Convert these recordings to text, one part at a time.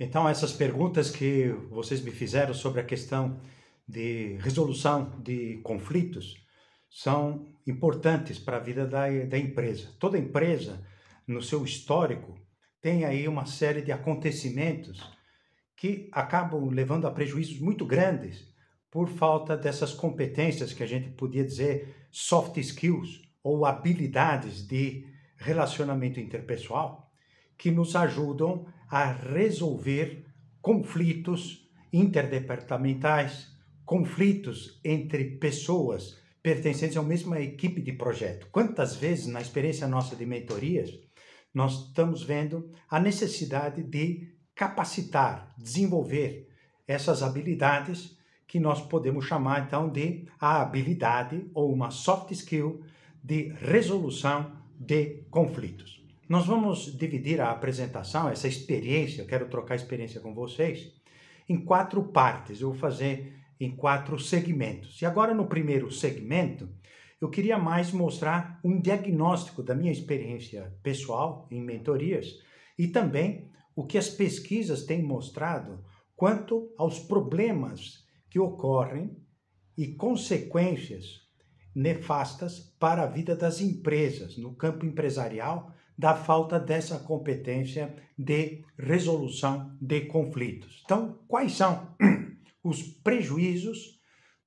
Então, essas perguntas que vocês me fizeram sobre a questão de resolução de conflitos são importantes para a vida da, da empresa. Toda empresa, no seu histórico, tem aí uma série de acontecimentos que acabam levando a prejuízos muito grandes por falta dessas competências que a gente podia dizer soft skills ou habilidades de relacionamento interpessoal que nos ajudam a resolver conflitos interdepartamentais, conflitos entre pessoas pertencentes à mesma equipe de projeto. Quantas vezes, na experiência nossa de mentorias, nós estamos vendo a necessidade de capacitar, desenvolver essas habilidades que nós podemos chamar então de a habilidade ou uma soft skill de resolução de conflitos. Nós vamos dividir a apresentação, essa experiência, eu quero trocar experiência com vocês, em quatro partes. Eu vou fazer em quatro segmentos. E agora, no primeiro segmento, eu queria mais mostrar um diagnóstico da minha experiência pessoal em mentorias e também o que as pesquisas têm mostrado quanto aos problemas que ocorrem e consequências nefastas para a vida das empresas no campo empresarial da falta dessa competência de resolução de conflitos. Então, quais são os prejuízos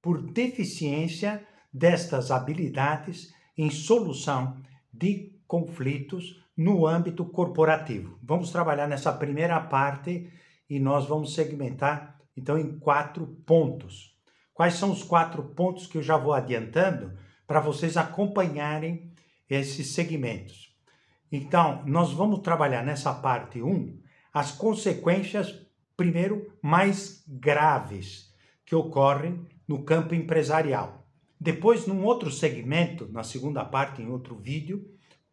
por deficiência destas habilidades em solução de conflitos no âmbito corporativo? Vamos trabalhar nessa primeira parte e nós vamos segmentar então em quatro pontos. Quais são os quatro pontos que eu já vou adiantando para vocês acompanharem esses segmentos? Então, nós vamos trabalhar nessa parte 1 as consequências, primeiro, mais graves que ocorrem no campo empresarial. Depois, num outro segmento, na segunda parte, em outro vídeo,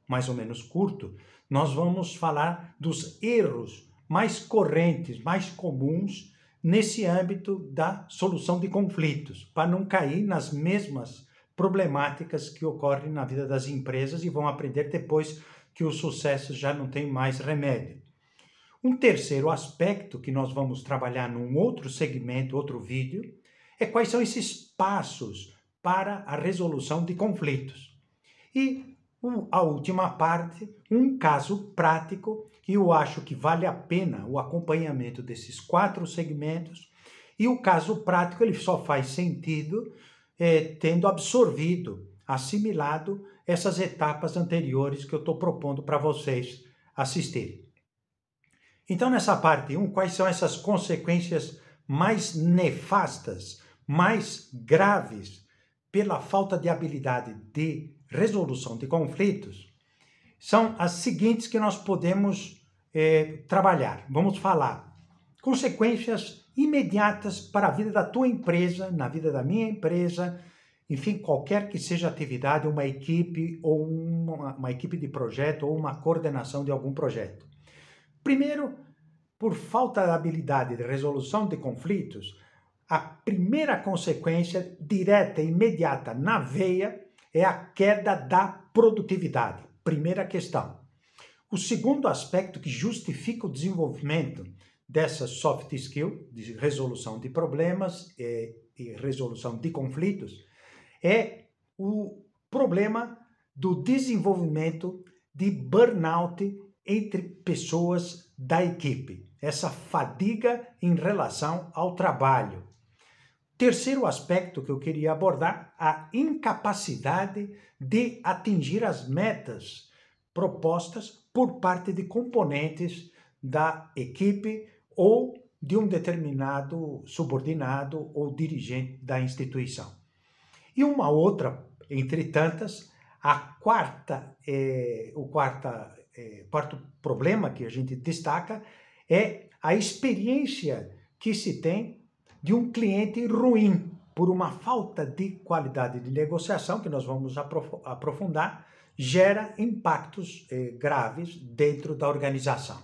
mais ou menos curto, nós vamos falar dos erros mais correntes, mais comuns nesse âmbito da solução de conflitos, para não cair nas mesmas problemáticas que ocorrem na vida das empresas e vão aprender depois que o sucesso já não tem mais remédio. Um terceiro aspecto que nós vamos trabalhar num outro segmento, outro vídeo, é quais são esses passos para a resolução de conflitos. E a última parte, um caso prático, que eu acho que vale a pena o acompanhamento desses quatro segmentos. E o caso prático ele só faz sentido é, tendo absorvido, assimilado essas etapas anteriores que eu estou propondo para vocês assistirem. Então, nessa parte 1, um, quais são essas consequências mais nefastas, mais graves pela falta de habilidade de resolução de conflitos? São as seguintes que nós podemos é, trabalhar. Vamos falar consequências imediatas para a vida da tua empresa, na vida da minha empresa, enfim, qualquer que seja a atividade, uma equipe ou uma, uma equipe de projeto ou uma coordenação de algum projeto. Primeiro, por falta de habilidade de resolução de conflitos, a primeira consequência direta e imediata na veia é a queda da produtividade. Primeira questão. O segundo aspecto que justifica o desenvolvimento dessa soft skill de resolução de problemas e, e resolução de conflitos é o problema do desenvolvimento de burnout entre pessoas da equipe, essa fadiga em relação ao trabalho. Terceiro aspecto que eu queria abordar, a incapacidade de atingir as metas propostas por parte de componentes da equipe ou de um determinado subordinado ou dirigente da instituição. E uma outra, entre tantas, a quarta, é, o quarta, é, quarto problema que a gente destaca é a experiência que se tem de um cliente ruim por uma falta de qualidade de negociação, que nós vamos aprofundar, gera impactos eh, graves dentro da organização.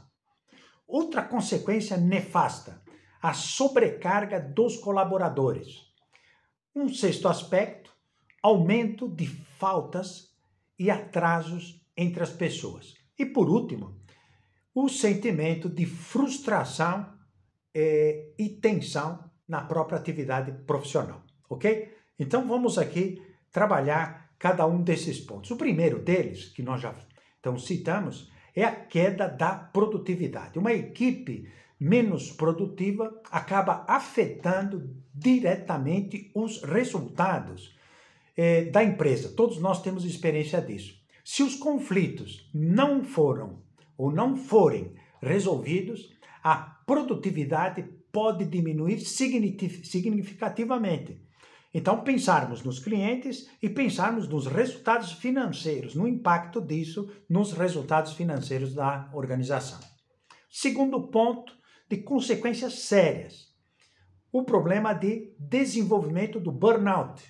Outra consequência nefasta, a sobrecarga dos colaboradores. Um sexto aspecto, aumento de faltas e atrasos entre as pessoas. E por último, o sentimento de frustração é, e tensão na própria atividade profissional, ok? Então vamos aqui trabalhar cada um desses pontos. O primeiro deles, que nós já então citamos, é a queda da produtividade. Uma equipe menos produtiva acaba afetando diretamente os resultados eh, da empresa. Todos nós temos experiência disso. Se os conflitos não foram ou não forem resolvidos, a produtividade pode diminuir significativamente. Então, pensarmos nos clientes e pensarmos nos resultados financeiros, no impacto disso nos resultados financeiros da organização. Segundo ponto, de consequências sérias. O problema de desenvolvimento do burnout.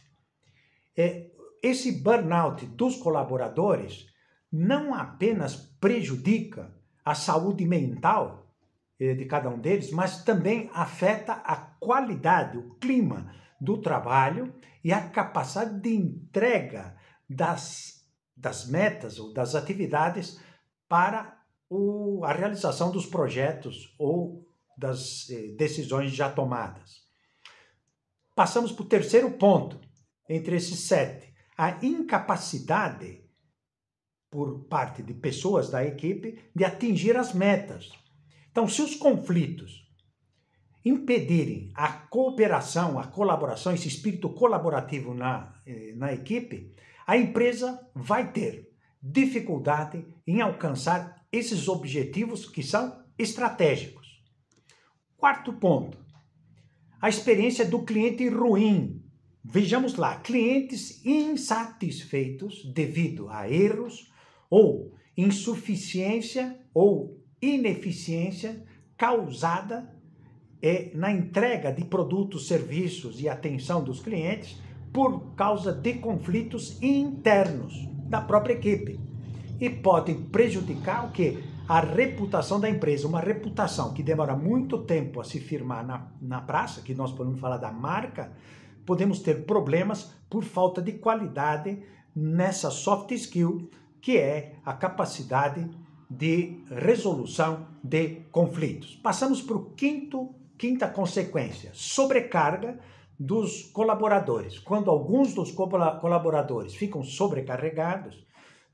É, esse burnout dos colaboradores não apenas prejudica a saúde mental eh, de cada um deles, mas também afeta a qualidade, o clima do trabalho e a capacidade de entrega das, das metas ou das atividades para o, a realização dos projetos ou das eh, decisões já tomadas. Passamos para o terceiro ponto, entre esses sete, a incapacidade por parte de pessoas da equipe de atingir as metas. Então, se os conflitos impedirem a cooperação, a colaboração, esse espírito colaborativo na, eh, na equipe, a empresa vai ter dificuldade em alcançar esses objetivos que são estratégicos. Quarto ponto, a experiência do cliente ruim. Vejamos lá, clientes insatisfeitos devido a erros ou insuficiência ou ineficiência causada é, na entrega de produtos, serviços e atenção dos clientes por causa de conflitos internos da própria equipe e podem prejudicar o que? A reputação da empresa, uma reputação que demora muito tempo a se firmar na, na praça, que nós podemos falar da marca, podemos ter problemas por falta de qualidade nessa soft skill, que é a capacidade de resolução de conflitos. Passamos para o quinto Quinta consequência, sobrecarga dos colaboradores. Quando alguns dos colaboradores ficam sobrecarregados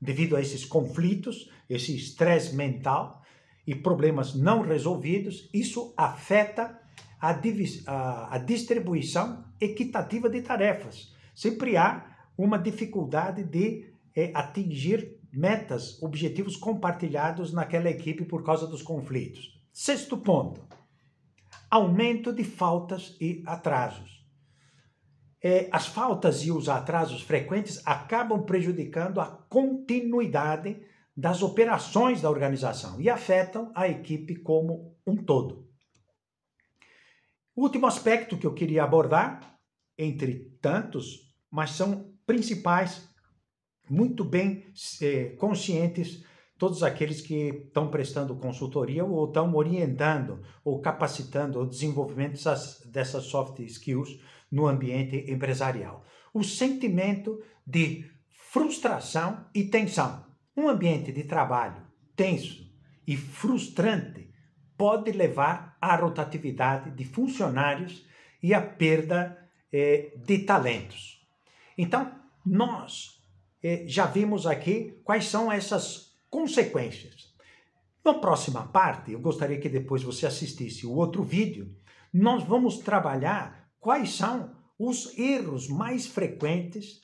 devido a esses conflitos, esse estresse mental e problemas não resolvidos, isso afeta a, a, a distribuição equitativa de tarefas. Sempre há uma dificuldade de é, atingir metas, objetivos compartilhados naquela equipe por causa dos conflitos. Sexto ponto aumento de faltas e atrasos. É, as faltas e os atrasos frequentes acabam prejudicando a continuidade das operações da organização e afetam a equipe como um todo. Último aspecto que eu queria abordar, entre tantos, mas são principais, muito bem é, conscientes todos aqueles que estão prestando consultoria ou estão orientando ou capacitando o desenvolvimento dessas, dessas soft skills no ambiente empresarial. O sentimento de frustração e tensão. Um ambiente de trabalho tenso e frustrante pode levar à rotatividade de funcionários e à perda eh, de talentos. Então, nós eh, já vimos aqui quais são essas consequências. Na próxima parte, eu gostaria que depois você assistisse o outro vídeo, nós vamos trabalhar quais são os erros mais frequentes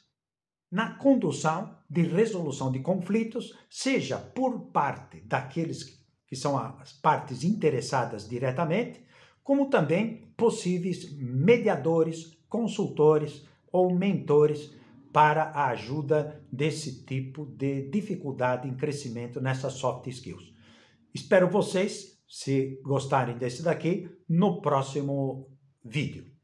na condução de resolução de conflitos, seja por parte daqueles que são as partes interessadas diretamente, como também possíveis mediadores, consultores ou mentores para a ajuda desse tipo de dificuldade em crescimento nessas soft skills. Espero vocês, se gostarem desse daqui, no próximo vídeo.